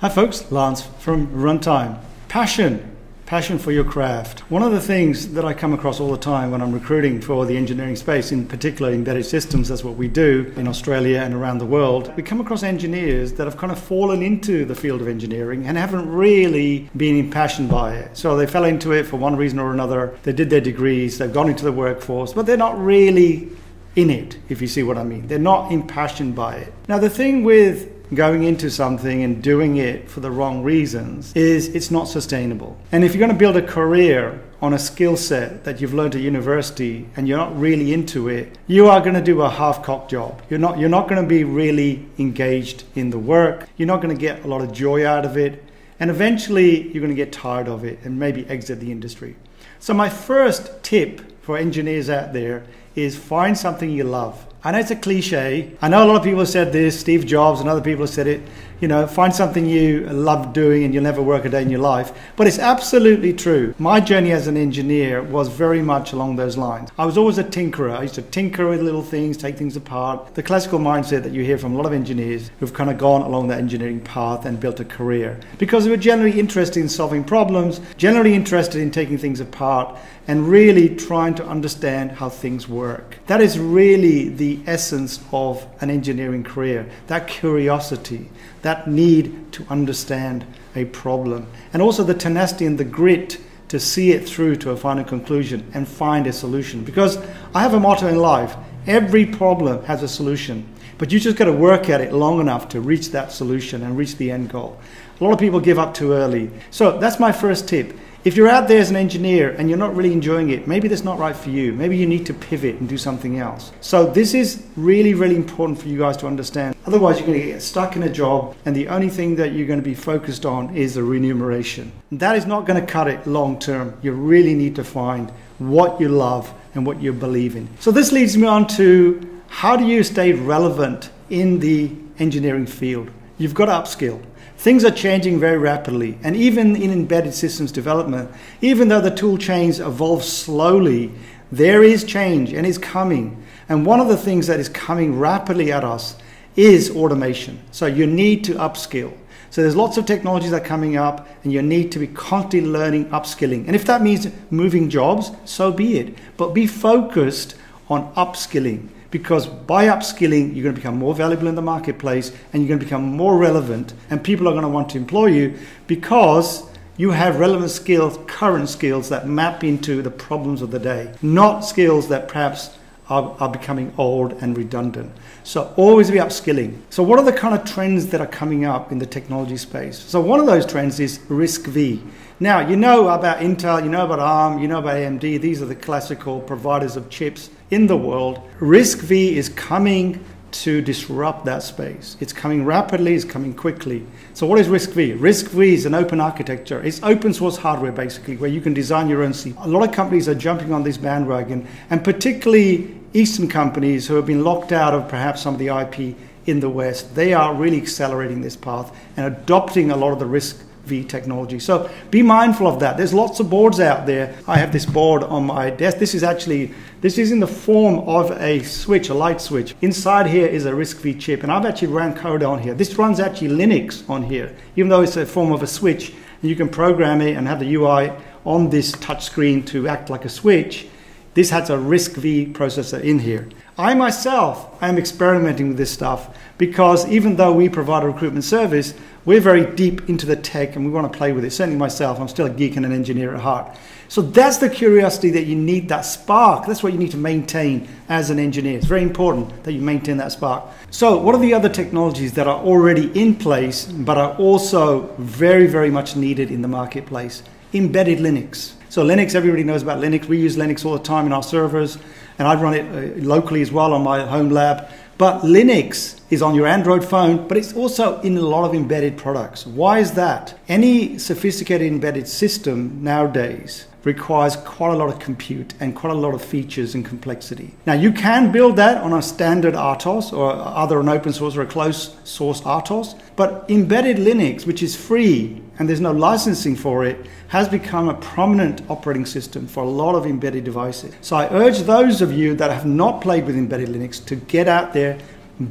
Hi, folks. Lance from Runtime. Passion. Passion for your craft. One of the things that I come across all the time when I'm recruiting for the engineering space, in particular embedded systems, that's what we do in Australia and around the world. We come across engineers that have kind of fallen into the field of engineering and haven't really been impassioned by it. So they fell into it for one reason or another. They did their degrees, they've gone into the workforce, but they're not really in it, if you see what I mean. They're not impassioned by it. Now, the thing with going into something and doing it for the wrong reasons is it's not sustainable. And if you're going to build a career on a skill set that you've learned at university and you're not really into it, you are going to do a half-cocked job. You're not you're not going to be really engaged in the work. You're not going to get a lot of joy out of it. And eventually you're going to get tired of it and maybe exit the industry. So my first tip for engineers out there is find something you love. I know it's a cliche. I know a lot of people have said this, Steve Jobs and other people have said it. You know, find something you love doing and you'll never work a day in your life. But it's absolutely true. My journey as an engineer was very much along those lines. I was always a tinkerer. I used to tinker with little things, take things apart. The classical mindset that you hear from a lot of engineers who've kind of gone along that engineering path and built a career. Because they were generally interested in solving problems, generally interested in taking things apart, and really trying to understand how things work. That is really the essence of an engineering career that curiosity, that need to understand a problem, and also the tenacity and the grit to see it through to a final conclusion and find a solution. Because I have a motto in life every problem has a solution, but you just got to work at it long enough to reach that solution and reach the end goal. A lot of people give up too early. So that's my first tip if you're out there as an engineer and you're not really enjoying it, maybe that's not right for you. Maybe you need to pivot and do something else. So, this is really, really important for you guys to understand. Otherwise, you're going to get stuck in a job, and the only thing that you're going to be focused on is the remuneration. That is not going to cut it long term. You really need to find what you love and what you believe in. So, this leads me on to how do you stay relevant in the engineering field? You've got to upskill. Things are changing very rapidly, and even in embedded systems development, even though the tool chains evolve slowly, there is change and is coming. And one of the things that is coming rapidly at us is automation. So you need to upskill. So there's lots of technologies that are coming up, and you need to be constantly learning, upskilling. And if that means moving jobs, so be it. But be focused on upskilling because by upskilling, you're going to become more valuable in the marketplace and you're going to become more relevant, and people are going to want to employ you because you have relevant skills, current skills that map into the problems of the day, not skills that perhaps are, are becoming old and redundant. So always be upskilling. So what are the kind of trends that are coming up in the technology space? So one of those trends is RISC-V. Now, you know about Intel, you know about ARM, you know about AMD. These are the classical providers of chips in the world. RISC-V is coming to disrupt that space. It's coming rapidly, it's coming quickly. So what is RISC-V? RISC-V is an open architecture. It's open source hardware basically, where you can design your own C. A lot of companies are jumping on this bandwagon, and particularly Eastern companies who have been locked out of perhaps some of the IP in the West, they are really accelerating this path and adopting a lot of the RISC V technology. So be mindful of that. There's lots of boards out there. I have this board on my desk. This is actually this is in the form of a switch, a light switch. Inside here is a RISC-V chip, and I've actually ran code on here. This runs actually Linux on here, even though it's a form of a switch. You can program it and have the UI on this touch screen to act like a switch. This has a RISC-V processor in here. I myself am experimenting with this stuff because even though we provide a recruitment service, we're very deep into the tech and we want to play with it. Certainly myself, I'm still a geek and an engineer at heart. So that's the curiosity that you need, that spark. That's what you need to maintain as an engineer. It's very important that you maintain that spark. So, what are the other technologies that are already in place but are also very, very much needed in the marketplace? Embedded Linux. So Linux, everybody knows about Linux. We use Linux all the time in our servers, and I've run it uh, locally as well on my home lab. But Linux is on your Android phone, but it's also in a lot of embedded products. Why is that? Any sophisticated embedded system nowadays requires quite a lot of compute and quite a lot of features and complexity. Now, you can build that on a standard RTOS or other an open source or a closed source RTOS, but embedded Linux, which is free and there's no licensing for it, has become a prominent operating system for a lot of embedded devices. So I urge those of you that have not played with embedded Linux to get out there,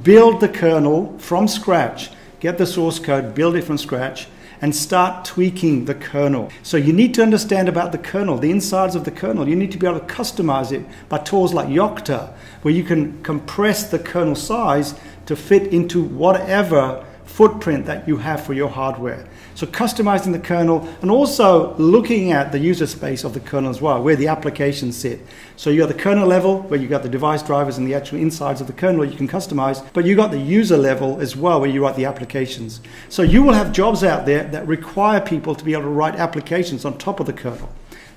build the kernel from scratch get the source code, build it from scratch, and start tweaking the kernel. So you need to understand about the kernel, the insides of the kernel. You need to be able to customize it by tools like Yocto, where you can compress the kernel size to fit into whatever footprint that you have for your hardware. So customizing the kernel and also looking at the user space of the kernel as well, where the applications sit. So you got the kernel level where you got the device drivers and the actual insides of the kernel you can customize, but you got the user level as well where you write the applications. So you will have jobs out there that require people to be able to write applications on top of the kernel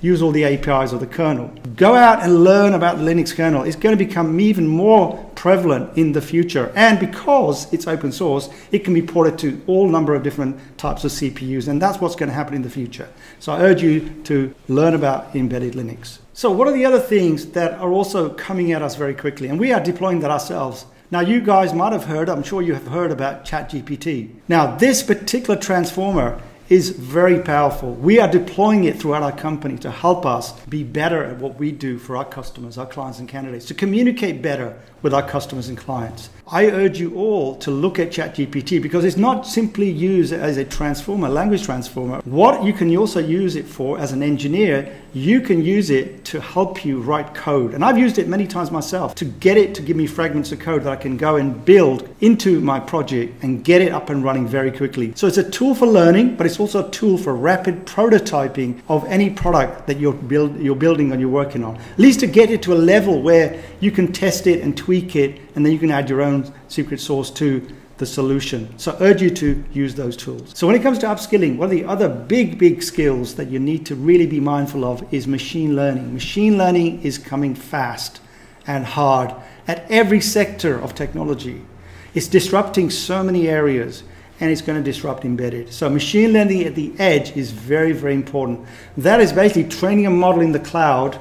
use all the APIs of the kernel. Go out and learn about the Linux kernel. It's going to become even more prevalent in the future. And because it's open source, it can be ported to all number of different types of CPUs. And that's what's going to happen in the future. So I urge you to learn about embedded Linux. So what are the other things that are also coming at us very quickly? And we are deploying that ourselves. Now, you guys might have heard, I'm sure you have heard about ChatGPT. Now, this particular transformer is very powerful. We are deploying it throughout our company to help us be better at what we do for our customers, our clients, and candidates, to communicate better with our customers and clients. I urge you all to look at ChatGPT because it's not simply used as a transformer, language transformer. What you can also use it for as an engineer, you can use it to help you write code. And I've used it many times myself to get it to give me fragments of code that I can go and build into my project and get it up and running very quickly. So it's a tool for learning, but it's also a tool for rapid prototyping of any product that you're, build, you're building and you're working on. At least to get it to a level where you can test it and tweak it, and then you can add your own secret sauce to the solution. So I urge you to use those tools. So when it comes to upskilling, one of the other big, big skills that you need to really be mindful of is machine learning. Machine learning is coming fast and hard at every sector of technology. It's disrupting so many areas and it's going to disrupt embedded. So machine learning at the edge is very, very important. That is basically training a model in the cloud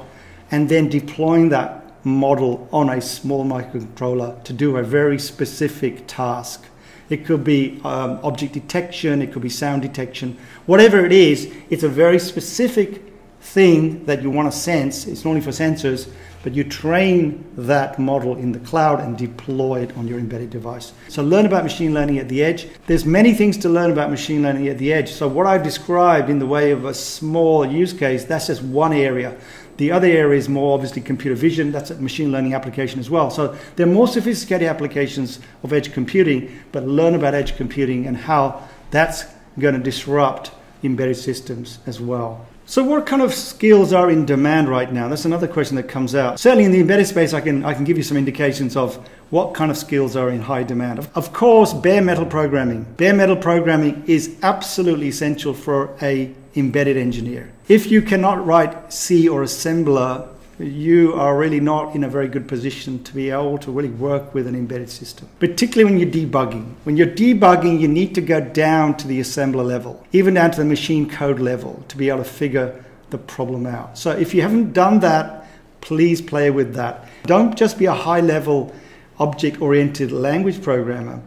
and then deploying that model on a small microcontroller to do a very specific task. It could be um, object detection, it could be sound detection, whatever it is, it's a very specific thing that you want to sense. It's not only for sensors, but you train that model in the cloud and deploy it on your embedded device. So learn about machine learning at the edge. There's many things to learn about machine learning at the edge. So what I've described in the way of a small use case, that's just one area. The other area is more obviously computer vision. That's a machine learning application as well. So there are more sophisticated applications of edge computing, but learn about edge computing and how that's going to disrupt embedded systems as well. So what kind of skills are in demand right now? That's another question that comes out. Certainly in the embedded space, I can, I can give you some indications of what kind of skills are in high demand. Of course, bare metal programming. Bare metal programming is absolutely essential for a embedded engineer. If you cannot write C or assembler you are really not in a very good position to be able to really work with an embedded system, particularly when you're debugging. When you're debugging, you need to go down to the assembler level, even down to the machine code level to be able to figure the problem out. So if you haven't done that, please play with that. Don't just be a high level object oriented language programmer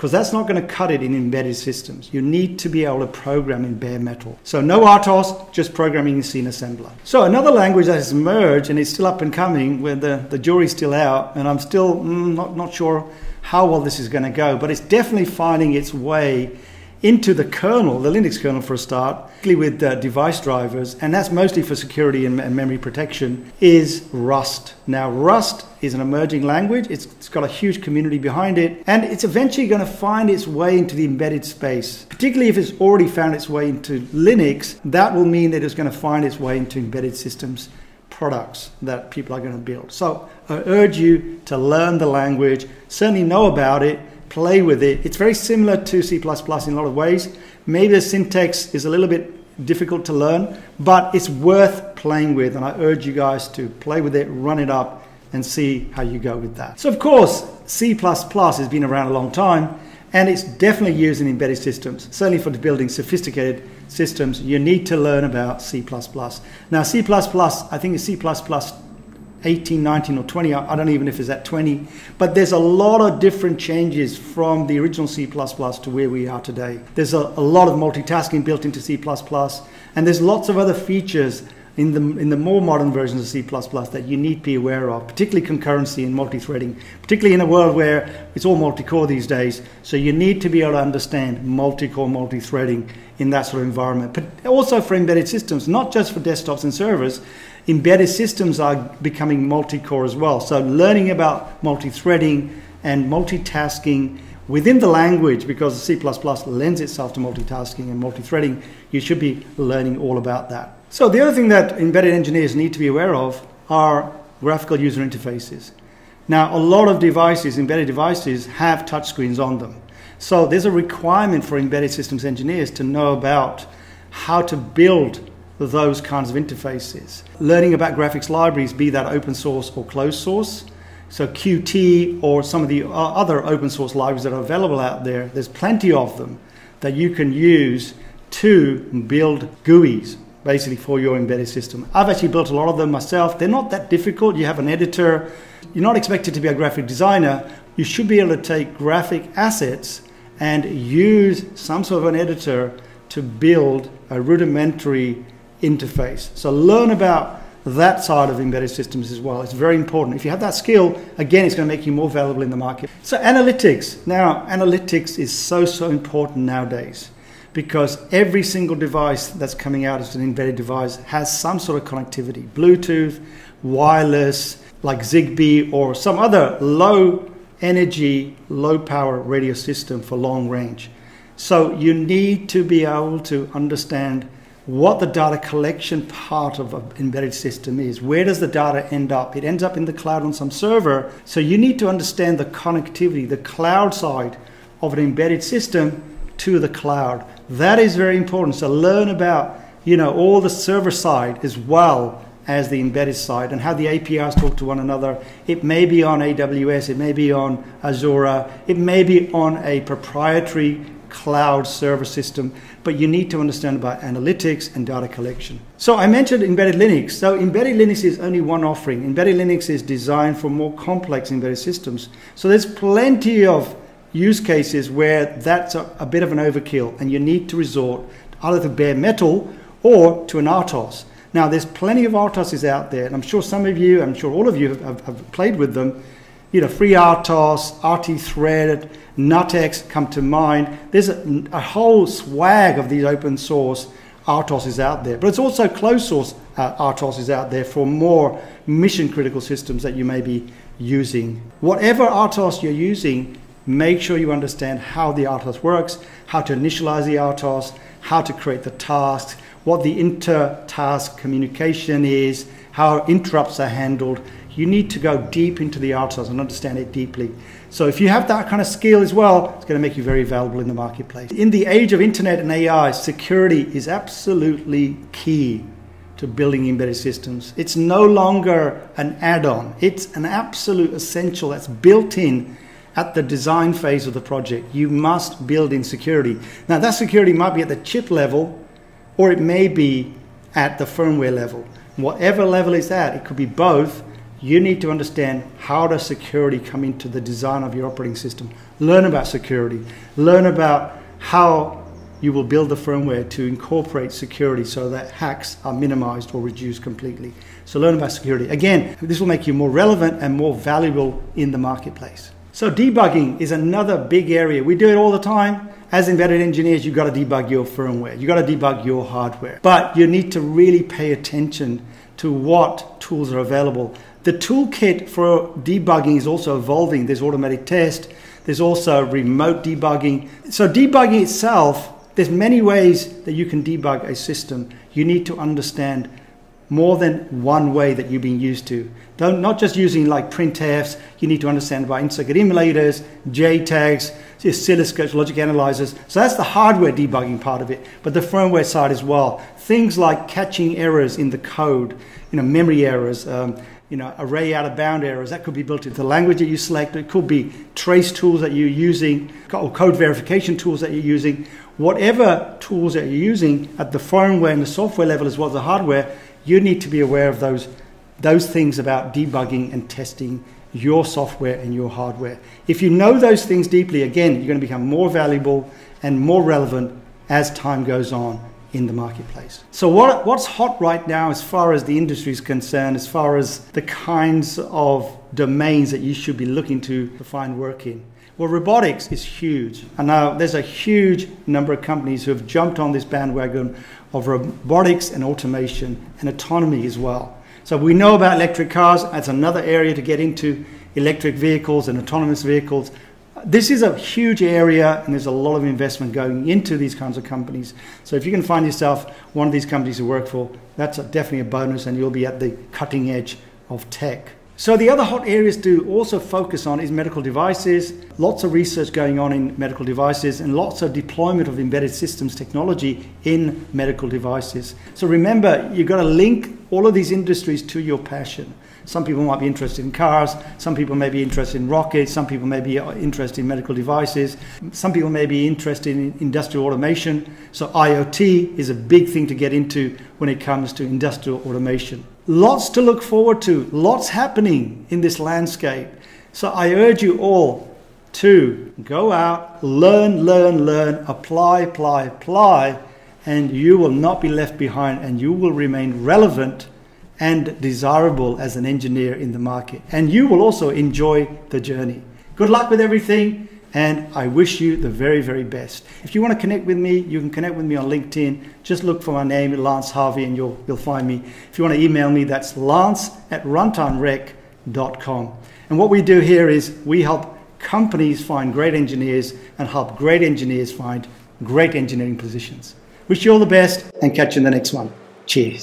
because that's not going to cut it in embedded systems. You need to be able to program in bare metal. So no RTOS, just programming in C assembler. So another language that has emerged and is still up and coming, where the, the jury's still out, and I'm still mm, not, not sure how well this is going to go, but it's definitely finding its way into the kernel, the Linux kernel for a start, with uh, device drivers, and that's mostly for security and, and, memory protection, is Rust. Now, Rust is an emerging language. It's, it's got a huge community behind it, and it's eventually going to find its way into the embedded space. Particularly if it's already found its way into Linux, that will mean that it's going to find its way into embedded systems products that people are going to build. So I urge you to learn the language, certainly know about it, play with it. It's very similar to C++ in a lot of ways. Maybe the syntax is a little bit difficult to learn, but it's worth playing with. And I urge you guys to play with it, run it up, and see how you go with that. So, of course, C has been around a long time, and it's definitely used in embedded systems. Certainly for building sophisticated systems, you need to learn about C. Now, C, I think it's C 18, 19, or 20. I don't even know if it's at 20. But there's a lot of different changes from the original C to where we are today. There's a, a lot of multitasking built into C, and there's lots of other features in the, in the more modern versions of C++ that you need to be aware of, particularly concurrency and multi-threading, particularly in a world where it's all multi-core these days. So you need to be able to understand multi-core, multi-threading in that sort of environment. But also for embedded systems, not just for desktops and servers, embedded systems are becoming multi-core as well. So learning about multi-threading and multitasking within the language, because C++ lends itself to multitasking and multi-threading, you should be learning all about that. So the other thing that embedded engineers need to be aware of are graphical user interfaces. Now, a lot of devices, embedded devices, have touchscreens on them. So there's a requirement for embedded systems engineers to know about how to build those kinds of interfaces. Learning about graphics libraries, be that open source or closed source. So Qt or some of the uh, other open source libraries that are available out there, there's plenty of them that you can use to build GUIs basically for your embedded system. I've actually built a lot of them myself. They're not that difficult. You have an editor. You're not expected to be a graphic designer. You should be able to take graphic assets and use some sort of an editor to build a rudimentary interface. So learn about that side of embedded systems as well. It's very important. If you have that skill, again, it's going to make you more valuable in the market. So analytics. Now, analytics is so, so important nowadays because every single device that's coming out as an embedded device has some sort of connectivity Bluetooth, wireless, like Zigbee, or some other low energy, low power radio system for long range. So you need to be able to understand what the data collection part of an embedded system is. Where does the data end up? It ends up in the cloud on some server. So you need to understand the connectivity, the cloud side of an embedded system to the cloud. That is very important. So learn about you know all the server side as well as the embedded side and how the APIs talk to one another. It may be on AWS, it may be on Azure, it may be on a proprietary cloud server system, but you need to understand about analytics and data collection. So I mentioned embedded Linux. So embedded Linux is only one offering. Embedded Linux is designed for more complex embedded systems. So there's plenty of use cases where that's a, a, bit of an overkill and you need to resort either to bare metal or to an RTOS. Now, there's plenty of RTOSs out there, and I'm sure some of you, I'm sure all of you have, have played with them. You know, FreeRTOS, RT Thread, NuttX come to mind. There's a, a whole swag of these open source RTOSs out there, but it's also closed source uh, RTOSs out there for more mission critical systems that you may be using. Whatever RTOS you're using, make sure you understand how the RTOS works, how to initialize the RTOS, how to create the tasks, what the inter-task communication is, how interrupts are handled. You need to go deep into the RTOS and understand it deeply. So if you have that kind of skill as well, it's going to make you very valuable in the marketplace. In the age of internet and AI, security is absolutely key to building embedded systems. It's no longer an add-on. It's an absolute essential that's built in at the design phase of the project, you must build in security. Now, that security might be at the chip level or it may be at the firmware level. Whatever level is at, it could be both. You need to understand how does security come into the design of your operating system. Learn about security. Learn about how you will build the firmware to incorporate security so that hacks are minimized or reduced completely. So learn about security. Again, this will make you more relevant and more valuable in the marketplace. So debugging is another big area. We do it all the time. As embedded engineers, you've got to debug your firmware. You've got to debug your hardware. But you need to really pay attention to what tools are available. The toolkit for debugging is also evolving. There's automatic test. There's also remote debugging. So debugging itself, there's many ways that you can debug a system. You need to understand more than one way that you've been used to. Don't, not just using like printfs, you need to understand about in-circuit emulators, JTAGs, oscilloscopes, logic analyzers. So that's the hardware debugging part of it, but the firmware side as well. Things like catching errors in the code, you know, memory errors, um, you know, array out of bound errors. That could be built into the language that you select. It could be trace tools that you're using, or code verification tools that you're using. Whatever tools that you're using at the firmware and the software level as well as the hardware, you need to be aware of those, those things about debugging and testing your software and your hardware. If you know those things deeply, again, you're going to become more valuable and more relevant as time goes on in the marketplace. So, what, what's hot right now as far as the industry is concerned, as far as the kinds of domains that you should be looking to, to find work in? Well, robotics is huge. And now there's a huge number of companies who have jumped on this bandwagon of robotics and automation and autonomy as well. So we know about electric cars. That's another area to get into electric vehicles and autonomous vehicles. This is a huge area, and there's a lot of investment going into these kinds of companies. So if you can find yourself one of these companies to work for, that's a, definitely a bonus, and you'll be at the cutting edge of tech. So the other hot areas to also focus on is medical devices. Lots of research going on in medical devices and lots of deployment of embedded systems technology in medical devices. So remember, you've got to link all of these industries to your passion. Some people might be interested in cars, some people may be interested in rockets, some people may be interested in medical devices, some people may be interested in industrial automation. So IoT is a big thing to get into when it comes to industrial automation. Lots to look forward to, lots happening in this landscape. So I urge you all to go out, learn, learn, learn, apply, apply, apply, and you will not be left behind and you will remain relevant and desirable as an engineer in the market. And you will also enjoy the journey. Good luck with everything, and I wish you the very, very best. If you want to connect with me, you can connect with me on LinkedIn. Just look for my name, Lance Harvie, and you'll, you'll find me. If you want to email me, that's lance at runtimerec.com. And what we do here is we help companies find great engineers and help great engineers find great engineering positions. Wish you all the best and catch you in the next one. Cheers.